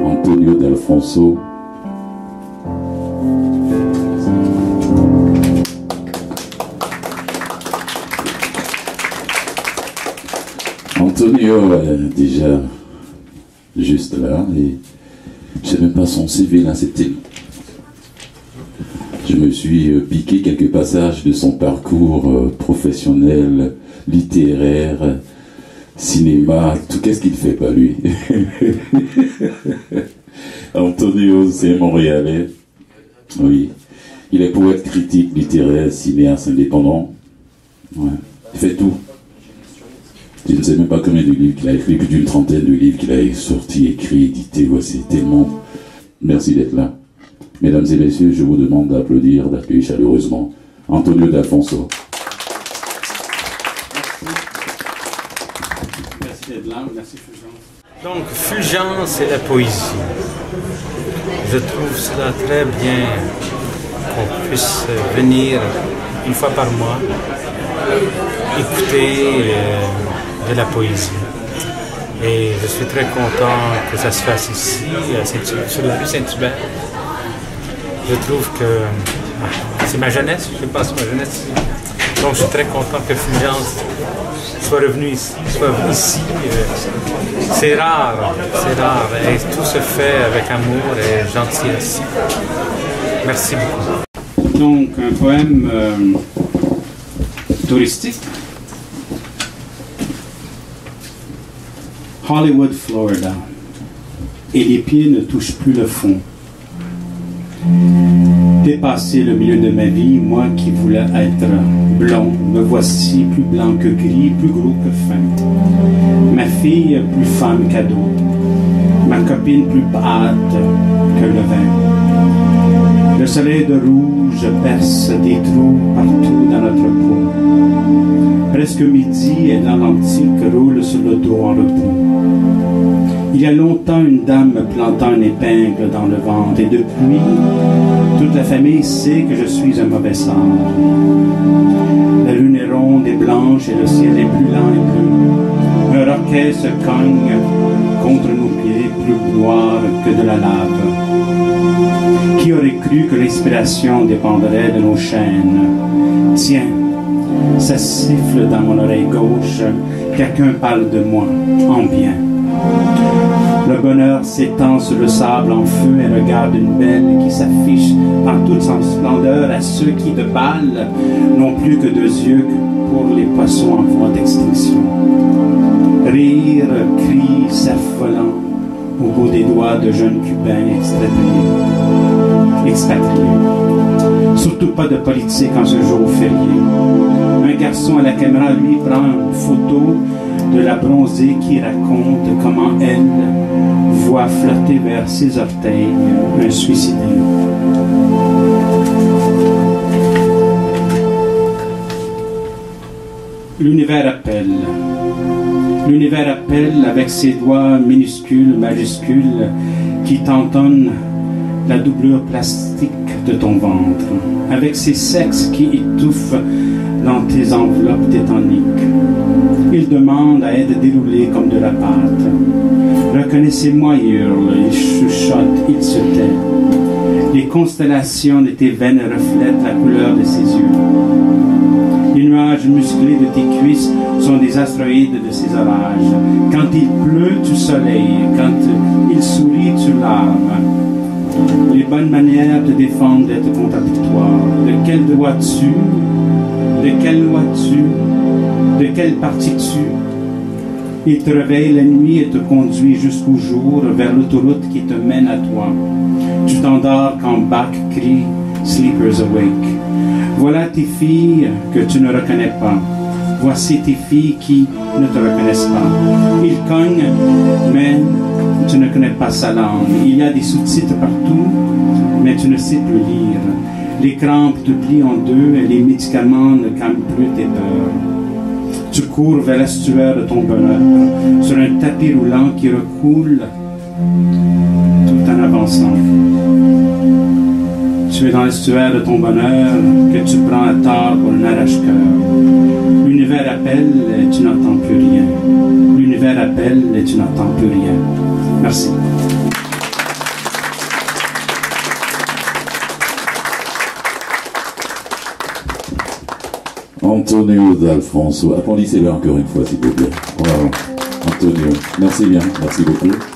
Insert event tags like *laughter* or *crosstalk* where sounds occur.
Antonio D'Alfonso. Est déjà juste là et je même pas son CV là c'était je me suis euh, piqué quelques passages de son parcours euh, professionnel, littéraire, cinéma, tout qu'est-ce qu'il fait pas lui? *laughs* Antonio, c'est Montréalais. Oui. Il est poète critique, littéraire, cinéaste indépendant. Il fait tout. Je ne sais même pas combien de livres qu'il a écrit, plus d'une trentaine de livres qu'il a sortis, écrits, édités. Voici tellement. Merci d'être là. Mesdames et messieurs, je vous demande d'applaudir, d'accueillir chaleureusement Antonio D'Alfonso. Merci d'être là, merci Fulgence. Donc, Fulgence, c'est la poésie. Je trouve cela très bien qu'on puisse venir une fois par mois écouter euh, de la poésie. Et je suis très content que ça se fasse ici, à sur la rue Saint-Hubert. Je trouve que ah, c'est ma jeunesse, je passe ma jeunesse ici. Donc je suis très content que Fulgence soit revenu ici. Soit ici. Euh, c'est rare, c'est rare. Et tout se fait avec amour et gentillesse. Merci beaucoup. Donc un poème euh, touristique. Hollywood, Florida. Et les pieds ne touchent plus le fond. Dépassé le milieu de ma vie, moi qui voulais être blond, me voici plus blanc que gris, plus gros que fin. Ma fille plus femme cadeau, ma copine plus pâte que le vin. Le soleil de rouge perce des trous partout dans notre peau. Presque midi et l'Atlantique roule sur le dos en repos. Il y a longtemps, une dame me plantant une épingle dans le ventre, et depuis, toute la famille sait que je suis un mauvais sort. La lune est ronde et blanche, et le ciel est plus lent et bleu. Un roquet se cogne contre nos pieds, plus noir que de la lave. Qui aurait cru que l'inspiration dépendrait de nos chaînes? Tiens, ça siffle dans mon oreille gauche, quelqu'un parle de moi, en bien. Le bonheur s'étend sur le sable en feu et regarde une belle qui s'affiche dans toute sa splendeur à ceux qui de balle n'ont plus que deux yeux pour les poissons en voie d'extinction. Rire, cris, s'affolant au bout des doigts de jeunes cubains expatriés. expatriés. Surtout pas de politique en ce jour férié. Un garçon à la caméra, lui, prend une photo de la bronzée qui raconte comment elle voit flotter vers ses orteils un suicidé. L'univers appelle. L'univers appelle avec ses doigts minuscules, majuscules, qui tentonnent la doublure plastique de ton ventre, avec ses sexes qui étouffent dans tes enveloppes tétaniques. Il demande à être déroulé comme de la pâte. Reconnaissez-moi, il hurle, il chuchote, il se tait. Les constellations de tes veines reflètent la couleur de ses yeux. Les nuages musclés de tes cuisses sont des astéroïdes de ses orages. Quand il pleut, tu soleilles. Quand il sourit, tu larmes. Les bonnes manières te défendent d'être contradictoires. De quel droit tu De quelle loi tu De quelle partie tu? Il te réveille la nuit et te conduit jusqu'au jour vers l'autoroute qui te mène à toi. Tu t'endors quand Bach crie Sleepers Awake. Voilà tes filles que tu ne reconnais pas. Voici tes filles qui ne te reconnaissent pas. Ils cognent, mais tu ne connais pas sa langue. Il y a des sous-titres partout, mais tu ne sais plus lire. Les crampes te plient en deux et les médicaments ne calment plus tes peurs. Tu cours vers l'estuaire de ton bonheur, sur un tapis roulant qui recoule tout en avançant. Tu es dans l'estuaire de ton bonheur que tu prends à tort pour un arrache-cœur. L'univers appelle et tu n'entends plus rien. L'univers appelle et tu n'entends plus rien. Merci. Antonio d'Alfonso. Applaudissez-le encore une fois, s'il vous plaît. Bravo. Antonio. Merci bien. Merci beaucoup.